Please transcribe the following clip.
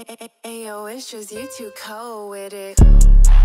Ayo, it's just you two cold with it.